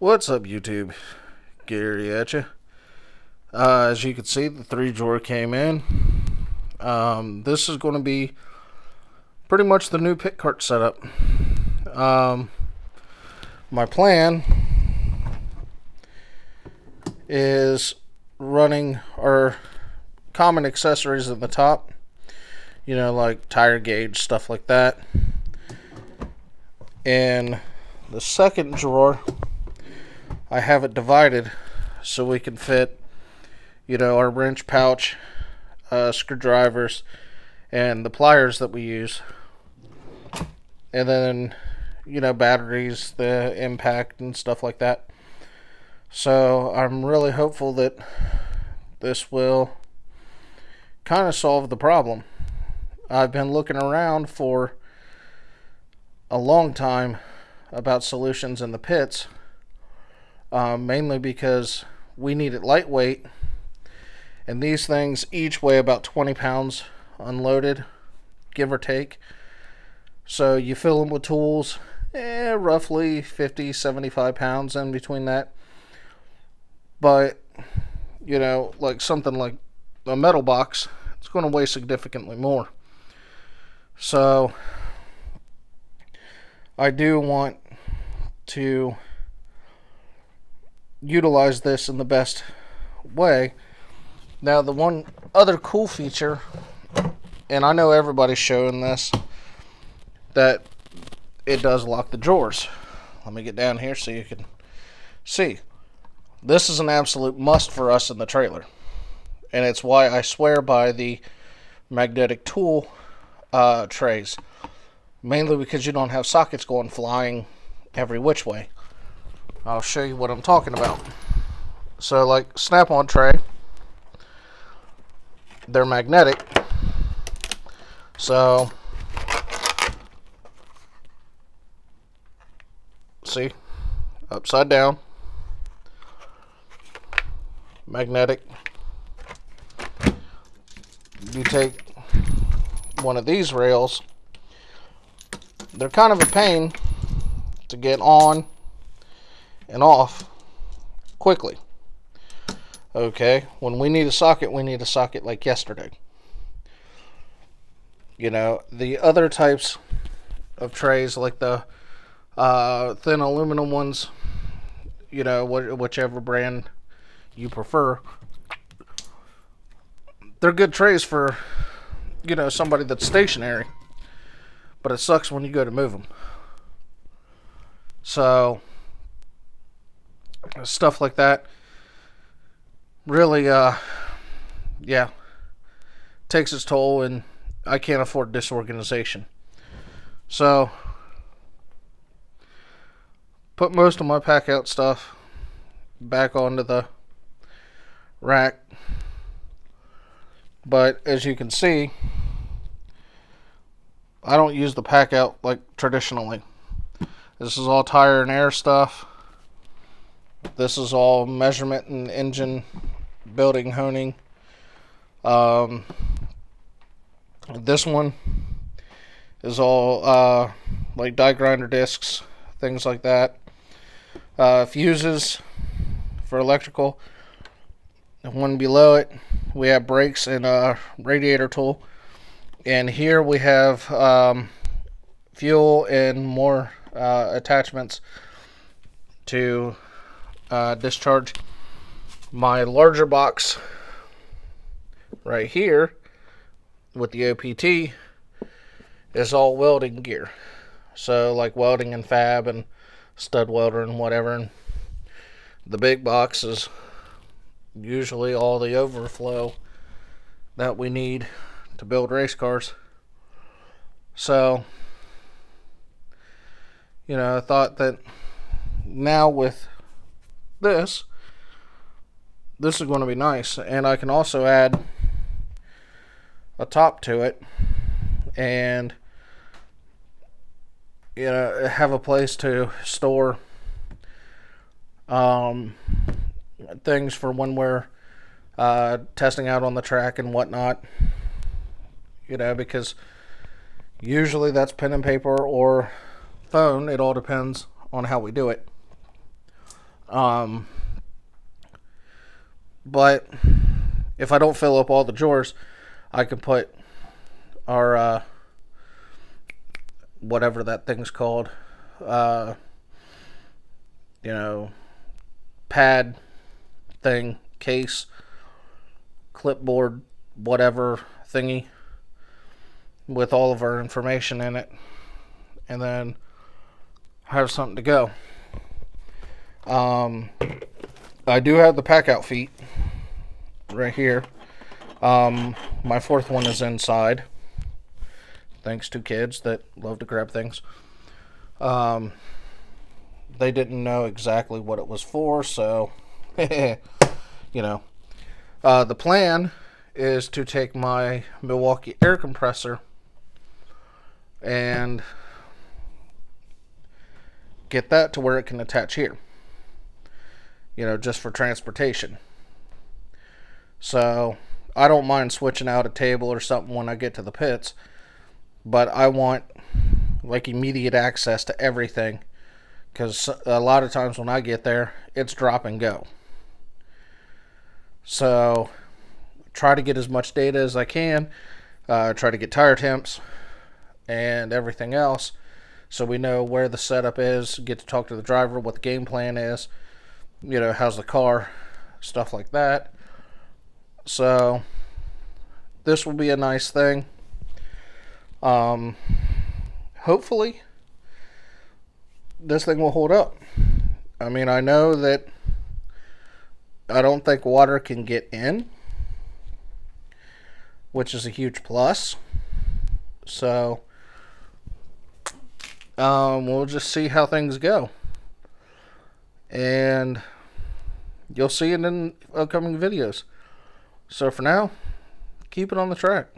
What's up, YouTube? Gary at you. Uh, as you can see, the three drawer came in. Um, this is going to be pretty much the new pit cart setup. Um, my plan is running our common accessories at the top, you know, like tire gauge, stuff like that. And the second drawer, I have it divided so we can fit, you know, our wrench pouch, uh, screwdrivers, and the pliers that we use. And then, you know, batteries, the impact, and stuff like that. So I'm really hopeful that this will kind of solve the problem. I've been looking around for a long time about solutions in the pits, um, mainly because we need it lightweight, and these things each weigh about 20 pounds unloaded, give or take. So you fill them with tools, eh, roughly 50, 75 pounds in between that. But, you know, like something like a metal box, it's going to weigh significantly more. So, I do want to utilize this in the best way. Now, the one other cool feature, and I know everybody's showing this, that it does lock the drawers. Let me get down here so you can see. This is an absolute must for us in the trailer. And it's why I swear by the magnetic tool uh, trays. Mainly because you don't have sockets going flying every which way. I'll show you what I'm talking about. So like snap-on tray, they're magnetic. So, see, upside down, magnetic. You take one of these rails, they're kind of a pain to get on and off quickly. Okay, when we need a socket, we need a socket like yesterday. You know, the other types of trays, like the uh, thin aluminum ones, you know, whichever brand you prefer, they're good trays for, you know, somebody that's stationary. But it sucks when you go to move them. So, stuff like that really, uh, yeah, takes its toll, and I can't afford disorganization. So, put most of my Packout stuff back onto the rack. But as you can see, I don't use the Packout like traditionally. This is all tire and air stuff. This is all measurement and engine building honing. Um, this one is all uh, like die grinder discs, things like that. Uh, fuses for electrical. The one below it, we have brakes and a radiator tool. And here we have um, fuel and more uh, attachments to uh, discharge my larger box right here with the OPT is all welding gear. So like welding and fab and stud welder and whatever. And the big box is usually all the overflow that we need to build race cars. So, you know, I thought that now with this, this is going to be nice. And I can also add a top to it and, you know, have a place to store um, things for when we're uh, testing out on the track and whatnot. You know, because usually that's pen and paper or phone. It all depends on how we do it. Um, but if I don't fill up all the drawers, I can put our uh, whatever that thing's called, uh, you know, pad thing, case, clipboard, whatever thingy with all of our information in it, and then have something to go. Um, I do have the Packout feet right here. Um, my fourth one is inside. Thanks to kids that love to grab things. Um, they didn't know exactly what it was for, so, you know. Uh, the plan is to take my Milwaukee air compressor and get that to where it can attach here. You know, just for transportation. So, I don't mind switching out a table or something when I get to the pits, but I want like immediate access to everything because a lot of times when I get there, it's drop and go. So, try to get as much data as I can, uh, try to get tire temps and everything else so we know where the setup is, get to talk to the driver, what the game plan is, you know, how's the car, stuff like that. So this will be a nice thing. Um, hopefully this thing will hold up. I mean, I know that I don't think water can get in, which is a huge plus. So um, we'll just see how things go. And you'll see it in upcoming videos. So for now, keep it on the track.